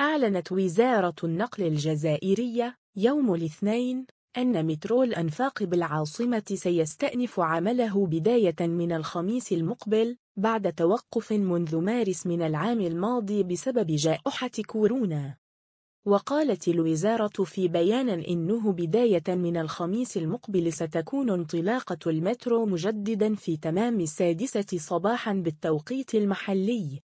أعلنت وزارة النقل الجزائرية يوم الاثنين أن مترو الأنفاق بالعاصمة سيستأنف عمله بداية من الخميس المقبل بعد توقف منذ مارس من العام الماضي بسبب جائحة كورونا. وقالت الوزارة في بيان إنه بداية من الخميس المقبل ستكون انطلاقة المترو مجددا في تمام السادسة صباحا بالتوقيت المحلي.